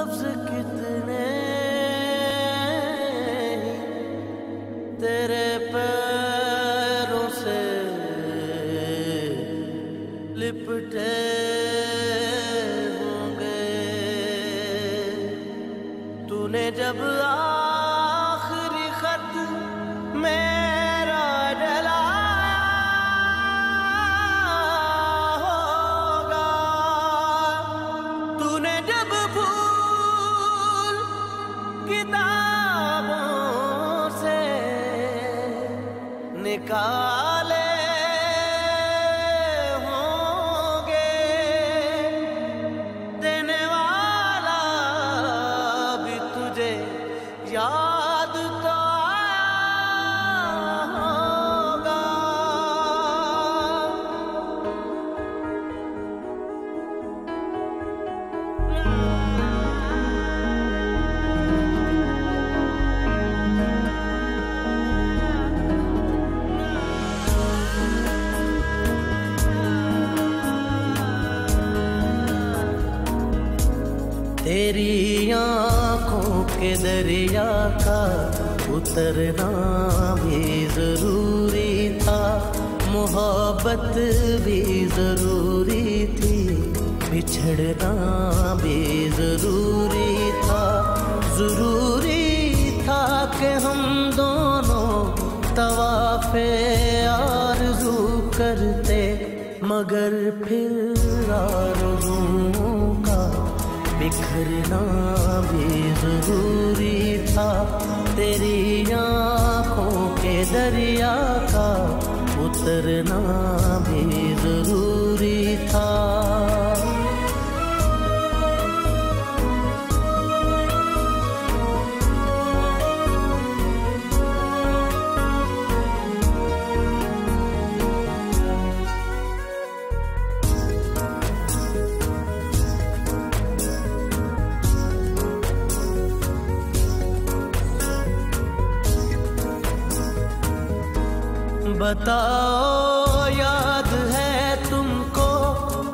लफ्ज कितने तेरे पैरों से लिपटे होंगे। तूने जब आखिरी खत मेरा निकाले होंगे। देने वाला भी तुझे याद तेरी आँखों के दरिया का उतरना भी ज़रूरी था। मोहब्बत भी ज़रूरी थी, बिछड़ना भी ज़रूरी था। ज़रूरी था कि हम दोनों तवाफे आरज़ू करते, मगर फिर आरज़ुओं का बिखरना भी ज़रूरी था। तेरी आँखों के दरिया का उतरना बताओ, याद है तुमको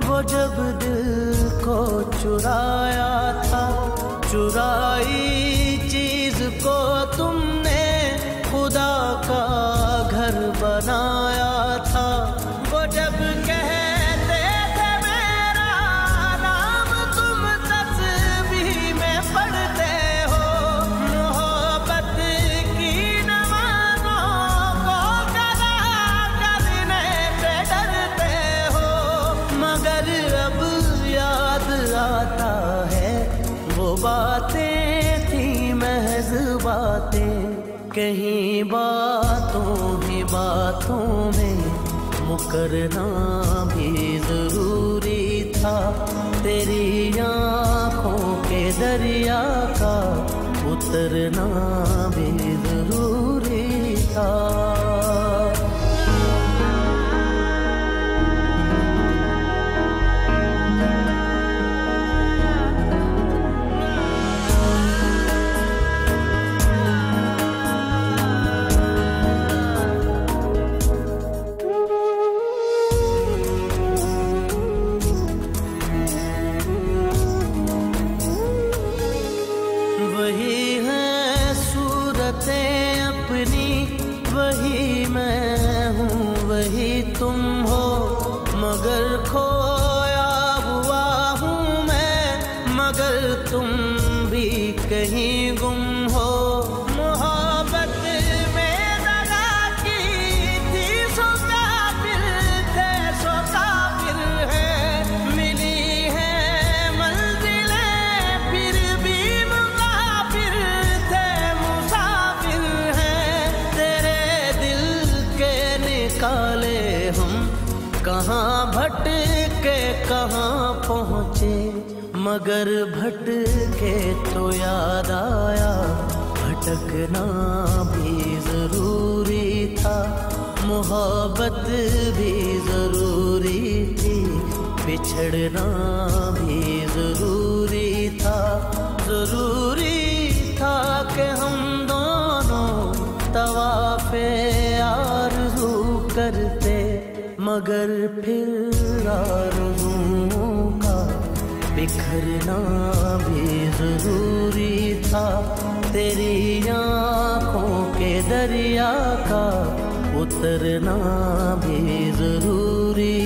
वो जब दिल को चुराया था। चुराई चीज़ को तुमने खुदा का घर बनाया मगर अब याद आता है। वो बातें थी, महज बातें। कहीं बातों ही बातों में मुकरना भी ज़रूरी था। तेरी आँखों के दरिया का उतरना भी ज़रूरी था। वही है सूरतें अपनी, वही मैं हूँ, वही तुम हो। मगर खोया हुआ हूँ मैं, मगर तुम भी कहीं कहाँ भटके, कहाँ पहुँचे? मगर भटके तो याद आया, भटकना भी ज़रूरी था। मोहब्बत भी ज़रूरी थी, बिछड़ना भी ज़रूरी था। ज़रूरी मगर फिर आरज़ुओं का बिखरना भी ज़रूरी था। तेरी आँखों के दरिया का उतरना भी ज़रूरी